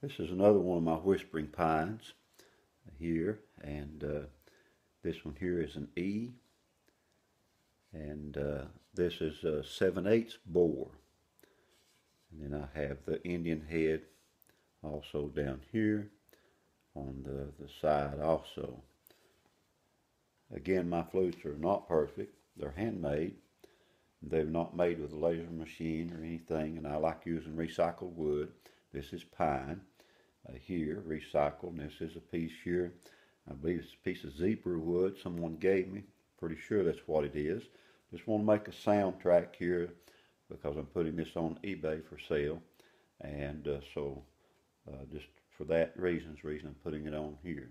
This is another one of my whispering pines here, and uh, this one here is an E, and uh, this is a 7 8 bore. And then I have the Indian head also down here on the, the side also. Again, my flutes are not perfect. They're handmade. They're not made with a laser machine or anything, and I like using recycled wood. This is pine uh, here, recycled, and this is a piece here. I believe it's a piece of zebra wood someone gave me. Pretty sure that's what it is. Just want to make a soundtrack here because I'm putting this on eBay for sale. And uh, so uh, just for that reasons, reason I'm putting it on here.